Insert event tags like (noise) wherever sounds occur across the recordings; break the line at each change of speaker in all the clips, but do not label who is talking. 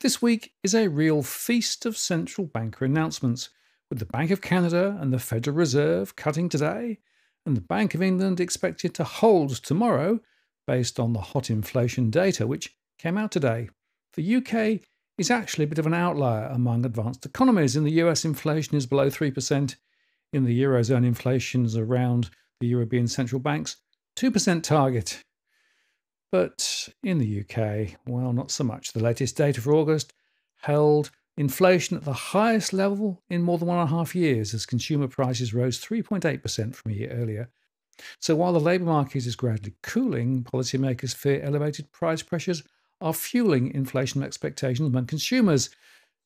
This week is a real feast of central banker announcements, with the Bank of Canada and the Federal Reserve cutting today, and the Bank of England expected to hold tomorrow based on the hot inflation data which came out today. The UK is actually a bit of an outlier among advanced economies. In the US, inflation is below 3%. In the Eurozone, inflation is around the European Central Bank's 2% target. But in the UK, well, not so much. The latest data for August held inflation at the highest level in more than one and a half years as consumer prices rose 3.8% from a year earlier. So while the labour market is gradually cooling, policymakers fear elevated price pressures are fueling inflation expectations among consumers.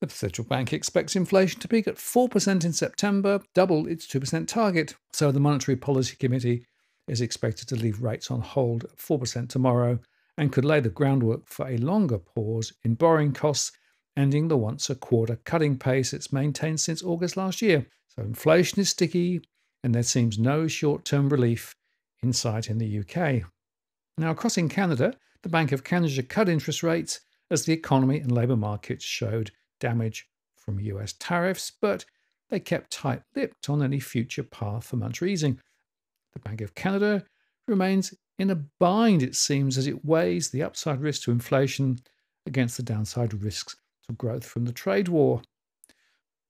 The central bank expects inflation to peak at 4% in September, double its 2% target. So the Monetary Policy Committee is expected to leave rates on hold at 4% tomorrow and could lay the groundwork for a longer pause in borrowing costs, ending the once a quarter cutting pace it's maintained since August last year. So inflation is sticky and there seems no short term relief in sight in the UK. Now, across in Canada, the Bank of Canada cut interest rates as the economy and labour markets showed damage from US tariffs, but they kept tight lipped on any future path for monetary easing. The Bank of Canada remains in a bind, it seems, as it weighs the upside risk to inflation against the downside risks to growth from the trade war.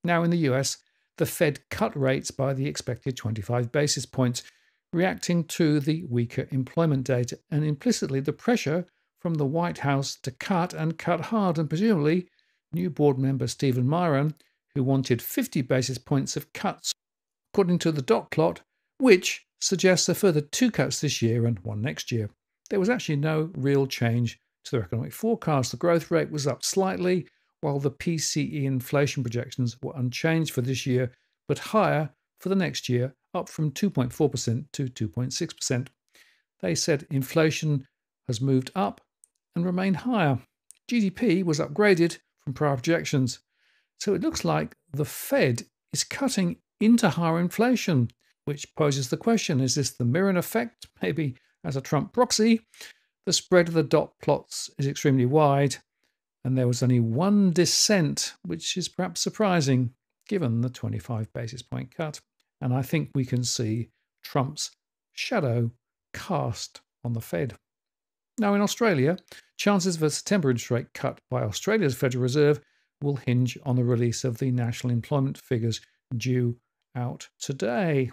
Now, in the US, the Fed cut rates by the expected 25 basis points, reacting to the weaker employment data and implicitly the pressure from the White House to cut and cut hard, and presumably new board member Stephen Miran, who wanted 50 basis points of cuts. According to the dot plot, which suggests a further two cuts this year and one next year. There was actually no real change to their economic forecast. The growth rate was up slightly, while the PCE inflation projections were unchanged for this year, but higher for the next year, up from 2.4% to 2.6%. They said inflation has moved up and remained higher. GDP was upgraded from prior projections. So it looks like the Fed is cutting into higher inflation which poses the question is this the Miran effect, (laughs) maybe as a Trump proxy? The spread of the dot plots is extremely wide, and there was only one dissent, which is perhaps surprising given the 25 basis point cut. And I think we can see Trump's shadow cast on the Fed. Now, in Australia, chances of a September interest rate cut by Australia's Federal Reserve will hinge on the release of the national employment figures due out today.